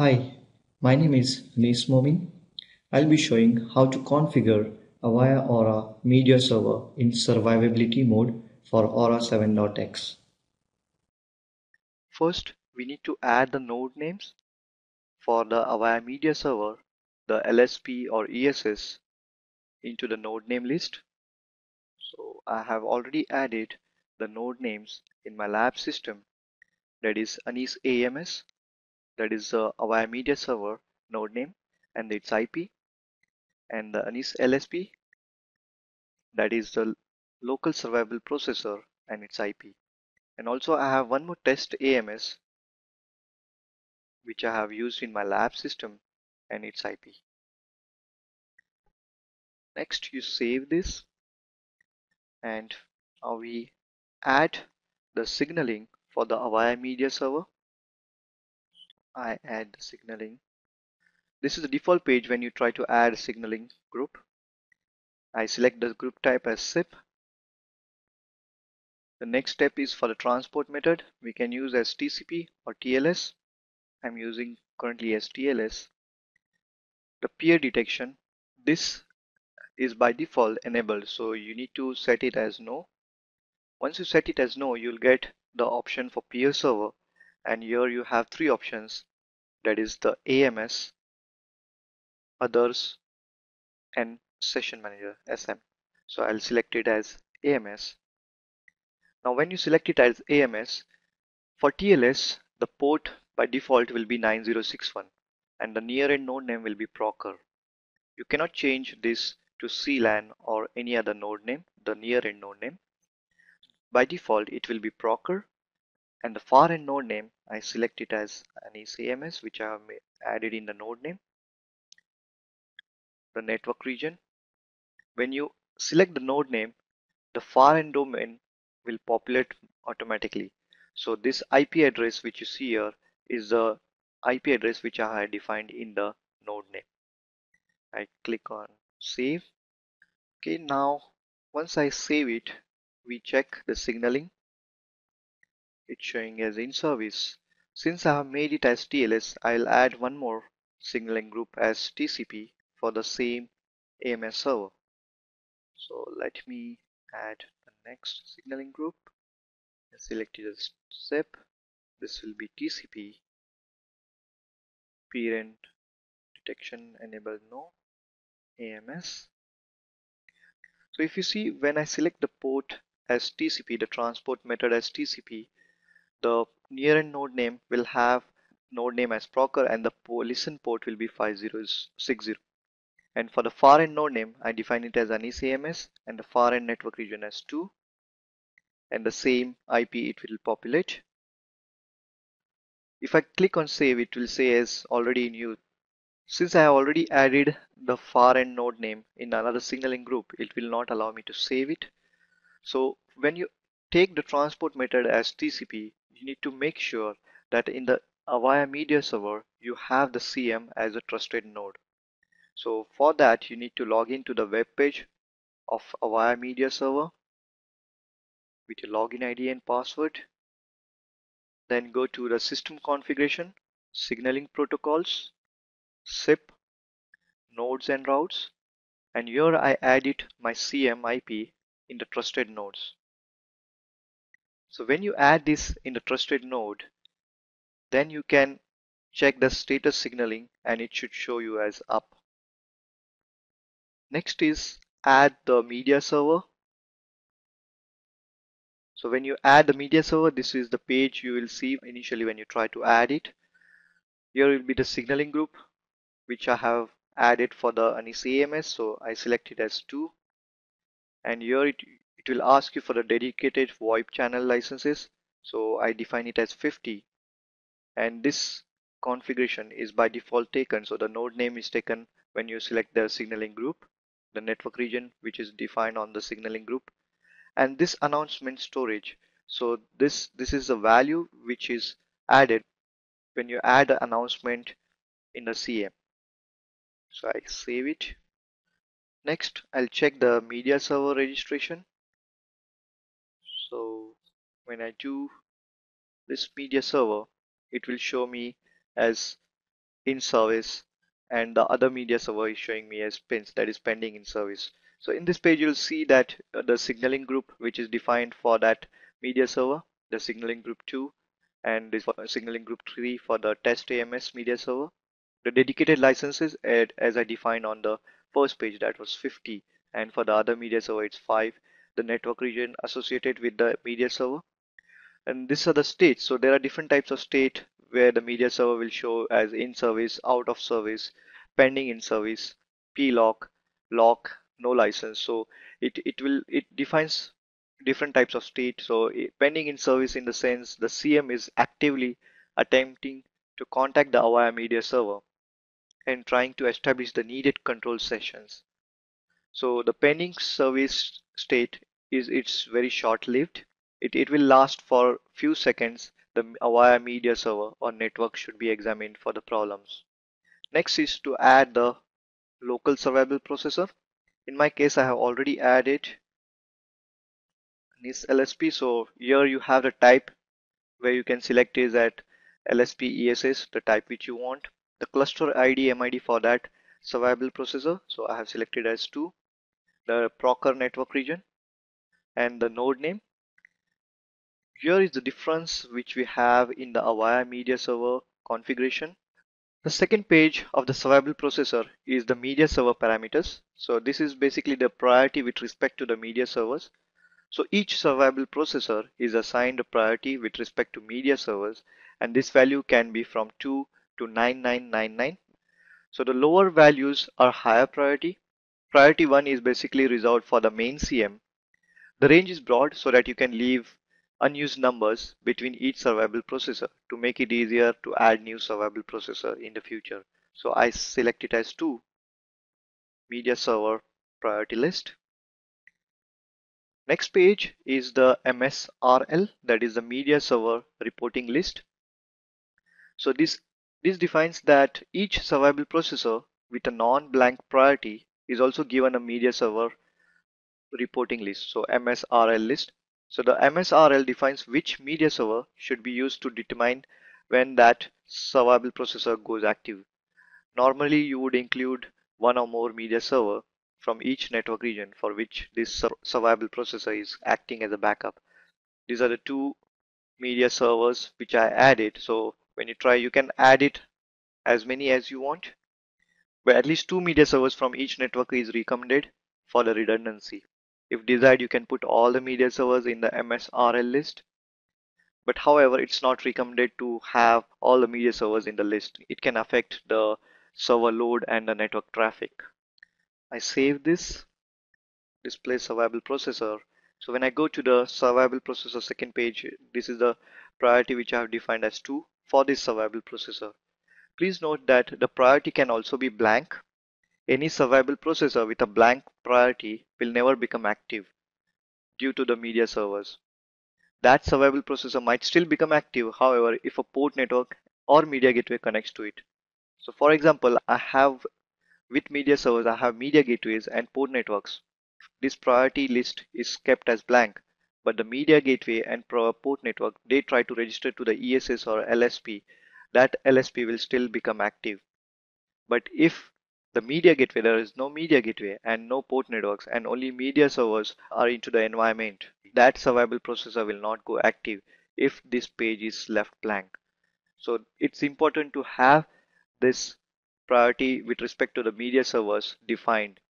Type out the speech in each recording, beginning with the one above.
Hi, my name is Anis Momin. I'll be showing how to configure Avaya Aura Media Server in survivability mode for Aura 7.x. First, we need to add the node names for the Avaya Media Server, the LSP or ESS into the node name list. So I have already added the node names in my lab system that is Anis AMS that is the Avaya Media Server node name and its IP and uh, the Anis LSP that is the local survivable processor and its IP and also I have one more test AMS which I have used in my lab system and its IP. Next you save this and now we add the signaling for the Avaya media server. I add signaling. This is the default page when you try to add signaling group. I select the group type as SIP. The next step is for the transport method. We can use as TCP or TLS. I'm using currently as TLS. The peer detection. This is by default enabled so you need to set it as no once you set it as no you'll get the option for peer server and here you have three options. That is the AMS others and session manager SM so I'll select it as AMS now when you select it as AMS for TLS the port by default will be 9061 and the near end node name will be procr you cannot change this to CLAN or any other node name, the near end node name. By default, it will be procr and the end node name, I select it as Anis AMS, which I have added in the node name. The network region. When you select the node name, the end domain will populate automatically. So this IP address which you see here is the IP address which I have defined in the node name. I click on save okay now once I save it we check the signaling it's showing as in service. Since I have made it as TLS I'll add one more signaling group as TCP for the same AMS server. So let me add the next signaling group. Select it as SIP this will be TCP parent detection enabled no AMS. So if you see when I select the port as TCP, the transport method as TCP, the near end node name will have node name as procr and the listen port will be 5060. And for the far end node name, I define it as Anis AMS and the far end network region as 2 and the same IP it will populate. If I click on save, it will say as already in use since I have already added the far end node name in another signaling group, it will not allow me to save it. So when you take the transport method as TCP, you need to make sure that in the Avaya media server, you have the CM as a trusted node. So for that, you need to log into the web page of Avaya media server with your login ID and password. Then go to the system configuration, signaling protocols, SIP, nodes and routes and here I added my CM IP in the trusted nodes. So when you add this in the trusted node, then you can check the status signaling and it should show you as up. Next is add the media server. So when you add the media server, this is the page you will see initially when you try to add it. Here will be the signaling group which I have added for the Anis AMS so I select it as 2 and here it, it will ask you for the dedicated VoIP channel licenses. So I define it as 50 and this configuration is by default taken. So the node name is taken when you select the signaling group the network region which is defined on the signaling group and this announcement storage. So this this is the value which is added when you add an announcement in the CM so I save it. Next I'll check the media server registration when I do this media server it will show me as in service and the other media server is showing me as pins that is pending in service. So in this page you'll see that uh, the signaling group which is defined for that media server, the signaling group 2 and this signaling group 3 for the test AMS media server. The dedicated licenses as I defined on the first page that was 50 and for the other media server it's 5 the network region associated with the media server and these are the states. So there are different types of state where the media server will show as in service out of service pending in service p-lock lock no license. So it it will it defines different types of state. So pending in service in the sense the cm is actively attempting to contact the avaya media server and trying to establish the needed control sessions. So the pending service state is it's very short-lived. It, it will last for few seconds. The Avaya media server or network should be examined for the problems. Next is to add the local survivable processor. In my case, I have already added this LSP. So here you have the type where you can select is at LSP ESS, the type which you want. The cluster ID MID for that survivable processor. So I have selected as 2. The Procer network region and the node name. Here is the difference which we have in the Avaya media server configuration. The second page of the survivable processor is the media server parameters. So this is basically the priority with respect to the media servers. So each survivable processor is assigned a priority with respect to media servers and this value can be from 2 to 9999. So the lower values are higher priority. Priority 1 is basically reserved for the main CM the range is broad so that you can leave unused numbers between each survivable processor to make it easier to add new survivable processor in the future. So I select it as 2 media server priority list. Next page is the MSRL that is the media server reporting list. So this this defines that each survivable processor with a non-blank priority is also given a media server reporting list so MSRL list so the MSRL defines which media server should be used to determine when that survivable processor goes active. Normally you would include one or more media server from each network region for which this survivable processor is acting as a backup. These are the two media servers which I added. So when you try you can add it as many as you want but at least two media servers from each network is recommended for the redundancy if desired, you can put all the media servers in the MSRL list. But however, it's not recommended to have all the media servers in the list. It can affect the server load and the network traffic. I save this, display survivable processor. So when I go to the survivable processor second page, this is the priority which I have defined as 2 for this survivable processor. Please note that the priority can also be blank any survivable processor with a blank priority will never become active due to the media servers. That survivable processor might still become active, however, if a port network or media gateway connects to it. So for example, I have with media servers, I have media gateways and port networks. This priority list is kept as blank, but the media gateway and port network, they try to register to the ESS or LSP. That LSP will still become active. But if the media gateway, there is no media gateway and no port networks and only media servers are into the environment. That survivable processor will not go active if this page is left blank. So it's important to have this priority with respect to the media servers defined.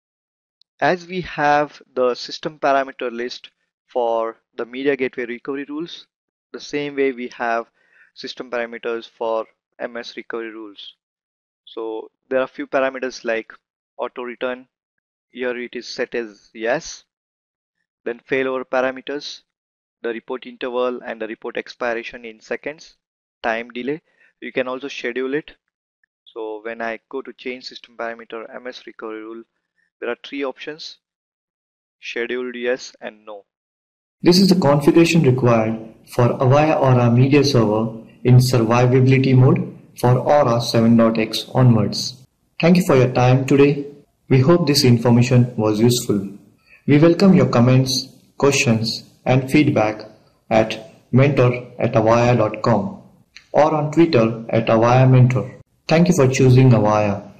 As we have the system parameter list for the media gateway recovery rules, the same way we have system parameters for MS recovery rules. So there are a few parameters like auto return. Here it is set as yes. Then failover parameters, the report interval and the report expiration in seconds, time delay. You can also schedule it. So when I go to change system parameter MS recovery rule, there are three options, scheduled yes and no. This is the configuration required for Avaya Aura media server in survivability mode for Aura 7.x onwards. Thank you for your time today. We hope this information was useful. We welcome your comments, questions and feedback at mentor at avaya.com or on Twitter at avaya mentor. Thank you for choosing Avaya